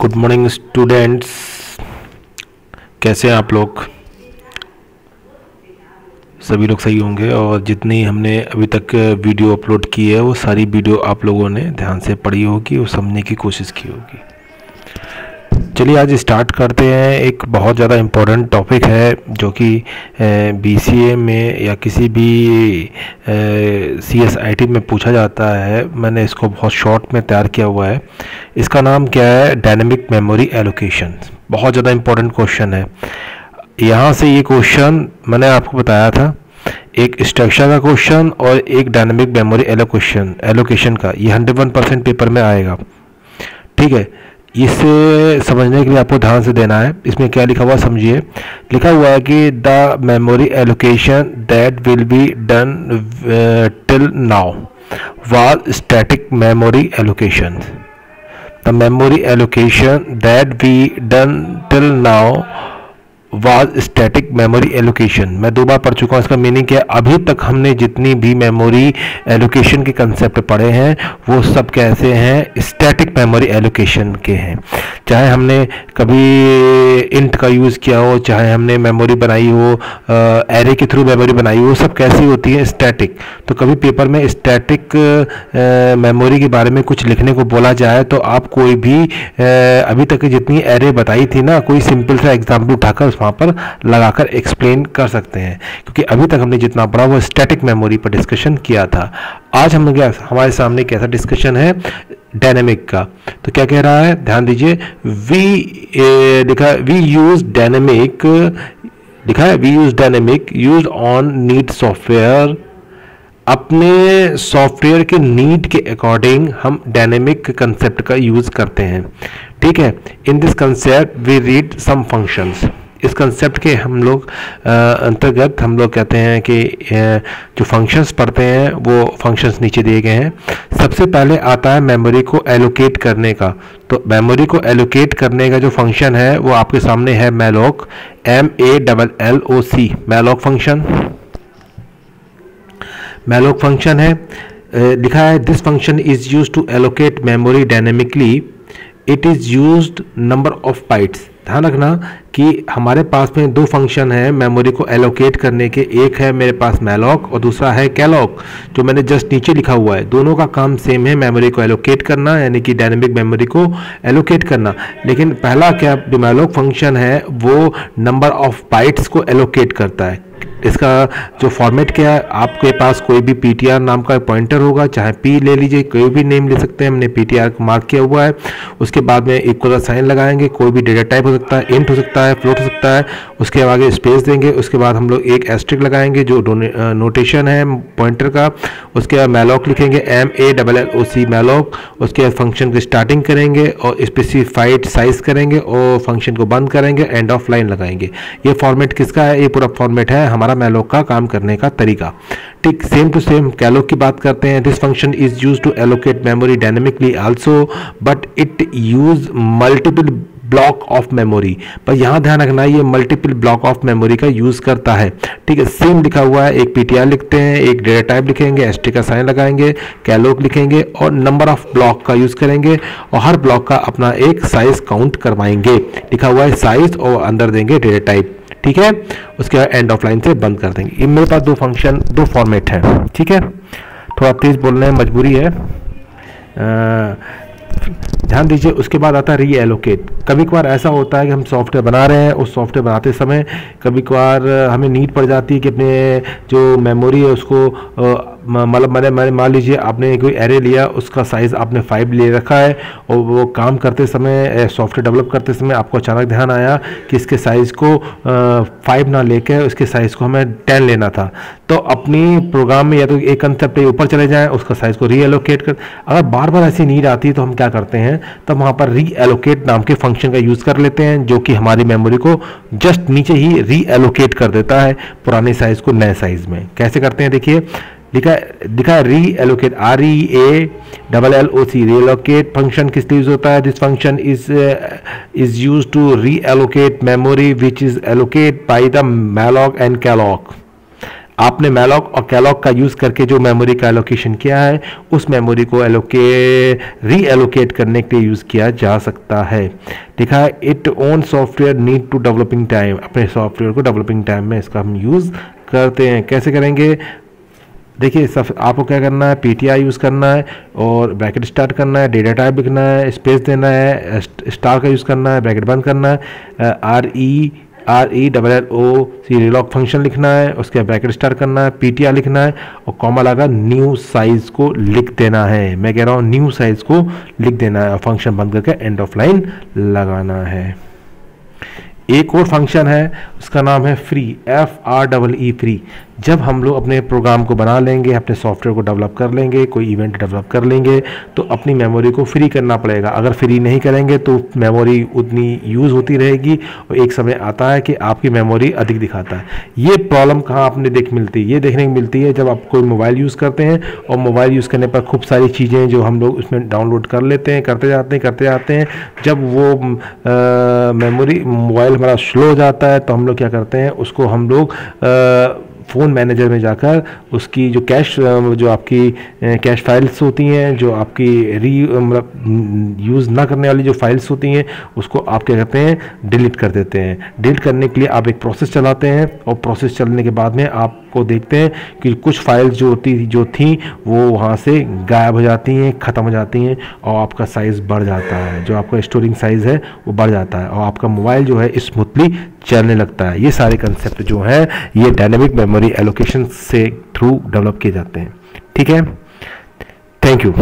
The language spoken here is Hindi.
गुड मॉर्निंग स्टूडेंट्स कैसे हैं आप लोग? सभी लोग सही होंगे और जितनी हमने अभी तक वीडियो अपलोड की है, वो सारी वीडियो आप लोगों ने ध्यान से पढ़ी होगी और समझने की कोशिश की होगी। चलिए आज स्टार्ट करते हैं। एक बहुत ज़्यादा इम्पोर्टेंट टॉपिक है, जो कि बीसीए में या किसी भी सी एस में पूछा जाता है। मैंने इसको बहुत शॉर्ट में तैयार किया हुआ है। इसका नाम क्या है? डायनेमिक मेमोरी एलोकेशन बहुत ज़्यादा इम्पोर्टेंट क्वेश्चन है। यहाँ से ये क्वेश्चन मैंने आपको बताया था। एक स्ट्रक्चर का क्वेश्चन और एक डायनेमिक मेमोरी एलोकेशन एलोकेशन का। ये हंड्रेड वन परसेंट पेपर में आएगा। ठीक है? इसे समझने के लिए आपको ध्यान से देना है। इसमें क्या लिखा हुआ समझिए। लिखा हुआ है कि the memory allocation that will be done till now was static memory allocation. The memory allocation that we done till now was static memory allocation मैं दो बार पढ़ चुका हूँ इसका मीनिंग क्या अभी तक हमने जितनी भी मेमोरी एलोकेशन के कंसेप्ट पढ़े हैं वो सब कैसे हैं? स्टैटिक मेमोरी एलोकेशन के हैं। चाहे हमने कभी इंट का यूज़ किया हो चाहे हमने मेमोरी बनाई हो एरे के थ्रू मेमोरी बनाई हो सब कैसी होती है? स्टैटिक तो कभी पेपर में स्टैटिक मेमोरी के बारे में कुछ लिखने को बोला जाए तो आप कोई भी आ, अभी तक जितनी एरे बताई थी ना कोई सिंपल सा एग्ज़ाम्पल उठाकर वहाँ पर लगाकर एक्सप्लेन कर सकते हैं। क्योंकि अभी तक हमने जितना पढ़ा, वो स्टैटिक मेमोरी पर डिस्कशन किया था। आज हम क्या, हमारे सामने कैसा डिस्कशन है? डायनेमिक का। तो क्या कह रहा है? ध्यान दीजिए वी लिखा वी यूज़ डायनेमिक लिखा है we use dynamic use on need software अपने सॉफ्टवेयर के नीड के अकॉर्डिंग हम डायनेमिक कंसेप्ट का यूज़ करते हैं। ठीक है? In this concept we read some functions इस कंसेप्ट के हम लोग अंतर्गत हम लोग कहते हैं कि जो फ़ंक्शंस पढ़ते हैं, वो फ़ंक्शंस नीचे दिए गए हैं। सबसे पहले आता है मेमोरी को एलोकेट करने का। तो मेमोरी को एलोकेट करने का जो फ़ंक्शन है, वो आपके सामने है malloc M A double L O C malloc function malloc function है लिखा है this function is use to allocate memory dynamically it is use number of bytes ध्यान रखना कि हमारे पास में दो फ़ंक्शन है मेमोरी को एलोकेट करने के। एक है मेरे पास मैलॉक और दूसरा है कैलॉक जो मैंने जस्ट नीचे लिखा हुआ है। दोनों का काम सेम है मेमोरी को एलोकेट करना, यानी कि डायनेमिक मेमोरी को एलोकेट करना। लेकिन पहला क्या, जो मैलॉक फ़ंक्शन है, वो नंबर ऑफ़ बाइट्स को एलोकेट करता है। इसका जो फॉर्मेट क्या है, आपके पास कोई भी पी नाम का पॉइंटर होगा, चाहे पी ले लीजिए, कोई भी नेम ले सकते हैं, हमने पी को मार्क किया हुआ है। उसके बाद में इक्वल साइन लगाएँगे, कोई भी डेटा टाइप हो सकता है इंट हो सकता है फ्लोट हो सकता है, उसके आगे स्पेस देंगे, उसके बाद हम लोग एक एस्ट्रिक लगाएँगे जो नोटेशन है पॉइंटर का। उसके बाद मैलॉक लिखेंगे M A double L O C malloc उसके बाद फ़ंक्शन की स्टार्टिंग करेंगे और स्पेसिफाइड साइज़ करेंगे और फ़ंक्शन को बंद करेंगे एंड ऑफ़ लाइन लगाएँगे। ये फॉर्मेट किसका है? ये पूरा फॉर्मेट है, हमारा मैलोक का काम करने का तरीका। ठीक सेम टू सेम कैलोक की बात करते हैं। This function is use to allocate memory dynamically also but it use multiple block of memory पर यहाँ ध्यान रखना, ये मल्टीपल ब्लॉक ऑफ़ मेमोरी का यूज़ करता है। ठीक है सेम लिखा हुआ है, एक पीटीआर लिखते हैं, एक डेटा टाइप लिखेंगे एस का साइन लगाएँगे कैलोक लिखेंगे और नंबर ऑफ़ ब्लॉक का यूज़ करेंगे और हर ब्लॉक का अपना एक साइज़ काउंट करवाएँगे। लिखा हुआ है साइज़ और अंदर देंगे डेटा टाइप ठीक है? उसके बाद एंड ऑफ़ लाइन से बंद कर देंगे। ये मेरे पास दो फ़ंक्शन दो फॉर्मेट है, ठीक है? थोड़ा तेज बोलने में मजबूरी है। ध्यान दीजिए, उसके बाद आता है री एलोकेट कभी कभार ऐसा होता है कि हम सॉफ्टवेयर बना रहे हैं, उस सॉफ्टवेयर बनाते समय कभी कभार हमें नीड पड़ जाती है कि अपने जो मेमोरी है उसको मतलब मैंने मैंने मान लीजिए आपने कोई एरे लिया, उसका साइज़ आपने फाइव ले रखा है और वो काम करते समय सॉफ्टवेयर डेवलप करते समय आपको अचानक ध्यान आया कि इसके साइज़ को फाइव ना लेके उसके साइज़ को हमें टेन लेना था। तो अपनी प्रोग्राम में या तो एक कंसेप्ट ऊपर चले जाएँ, उसका साइज़ को री एलोकेट कर, अगर बार बार ऐसी नीड आती है तो हम क्या करते हैं? तब वहाँ पर री एलोकेट नाम के फ़ंक्शन का यूज़ कर लेते हैं, जो कि हमारी मेमोरी को जस्ट नीचे ही री एलोकेट कर देता है पुराने साइज़ को नए साइज़ में। कैसे करते हैं देखिए, लिखा लिखा reallocate R E A double L O C reallocate function किस लिए यूज़ होता है? This function is is used to reallocate memory which is allocate by the malloc and calloc आपने मेलॉक और कैलॉक का यूज़ करके जो मेमोरी का एलोकेशन किया है, उस मेमोरी को एलोके री एलोकेट करने के लिए यूज़ किया जा सकता है। देखा it own software need to developing time अपने सॉफ्टवेयर को डेवलपिंग टाइम में इसका हम यूज़ करते हैं। कैसे करेंगे? देखिए सब आपको क्या करना है? पी यूज़ करना है और ब्रैकेट स्टार्ट करना है डेटा टाइप लिखना है स्पेस देना है स्टार का यूज़ करना है ब्रैकेट बंद करना है R E R E double L O C realloc function लिखना है, उसके ब्रैकेट स्टार्ट करना है पी लिखना है और कॉमा लगा न्यू साइज़ को लिख देना है। मैं कह रहा हूँ न्यू साइज़ को लिख देना है और फ़ंक्शन बंद करके एंड ऑफ़ लाइन लगाना है। एक और फ़ंक्शन है, उसका नाम है free F R double E free जब हम लोग अपने प्रोग्राम को बना लेंगे, अपने सॉफ्टवेयर को डेवलप कर लेंगे, कोई इवेंट डेवलप कर लेंगे तो अपनी मेमोरी को फ्री करना पड़ेगा। अगर फ्री नहीं करेंगे तो मेमोरी उतनी यूज़ होती रहेगी और एक समय आता है कि आपकी मेमोरी अधिक दिखाता है। ये प्रॉब्लम कहाँ आपने देख मिलती है? ये देखने को मिलती है जब आप कोई मोबाइल यूज़ करते हैं और मोबाइल यूज़ करने पर खूब सारी चीज़ें जो हम लोग उसमें डाउनलोड कर लेते हैं, करते जाते हैं, करते जाते हैं। जब वो मेमोरी मोबाइल हमारा स्लो हो जाता है तो हम लोग क्या करते हैं, उसको हम लोग फ़ोन मैनेजर में जाकर उसकी जो कैश जो आपकी कैश फाइल्स होती हैं, जो आपकी री मतलब यूज़ ना करने वाली जो फाइल्स होती हैं, उसको आप क्या करते हैं डिलीट कर देते हैं। डिलीट करने के लिए आप एक प्रोसेस चलाते हैं और प्रोसेस चलने के बाद में आपको देखते हैं कि कुछ फाइल्स जो होती, जो थी, वो वहाँ से गायब हो जाती हैं, ख़त्म हो जाती हैं और आपका साइज़ बढ़ जाता है। जो आपका स्टोरिंग साइज़ है, वो बढ़ जाता है और आपका मोबाइल जो है स्मूथली चलने लगता है। ये सारे कंसेप्ट जो हैं, ये डायनेमिक मेमोरी एलोकेशन से थ्रू डेवलप किए जाते हैं। ठीक है? Thank you